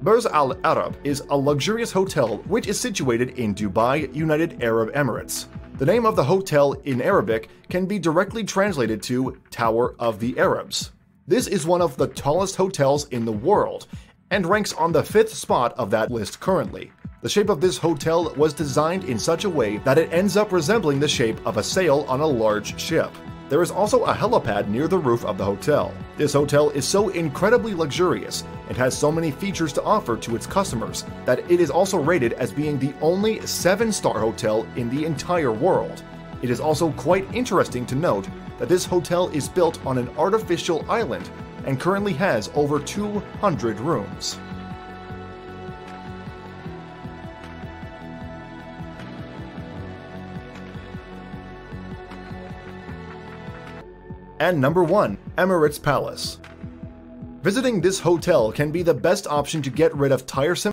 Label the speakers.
Speaker 1: Burj Al Arab is a luxurious hotel which is situated in Dubai, United Arab Emirates. The name of the hotel in Arabic can be directly translated to Tower of the Arabs. This is one of the tallest hotels in the world and ranks on the fifth spot of that list currently. The shape of this hotel was designed in such a way that it ends up resembling the shape of a sail on a large ship. There is also a helipad near the roof of the hotel. This hotel is so incredibly luxurious and has so many features to offer to its customers that it is also rated as being the only 7 star hotel in the entire world. It is also quite interesting to note that this hotel is built on an artificial island and currently has over 200 rooms. And number 1, Emirates Palace. Visiting this hotel can be the best option to get rid of tiresome